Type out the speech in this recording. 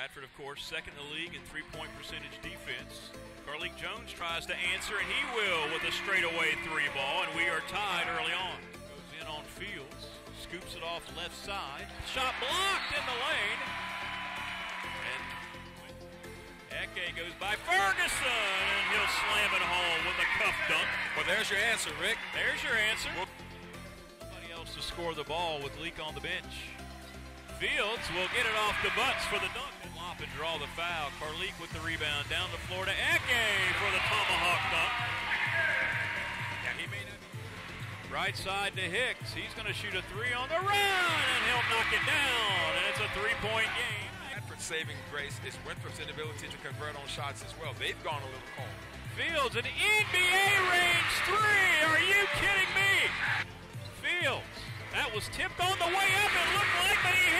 Radford, of course, second in the league in three point percentage defense. Carlik Jones tries to answer, and he will with a straightaway three ball, and we are tied early on. Goes in on Fields, scoops it off left side. Shot blocked in the lane. And Eke goes by Ferguson, and he'll slam it home with a cuff dunk. Well, there's your answer, Rick. There's your answer. Somebody else to score the ball with Leak on the bench. Fields will get it off the butts for the dunk. And and draw the foul. Carlik with the rebound. Down the floor to Eke for the tomahawk dunk. Yeah, he not be. Right side to Hicks. He's going to shoot a three on the run, and he'll knock it down. And it's a three-point game. Radford's saving grace is Winthrop's inability to convert on shots as well. They've gone a little cold. Fields, an NBA range three. Are you kidding me? Fields. That was tipped on the way up. It looked like, but he hit it.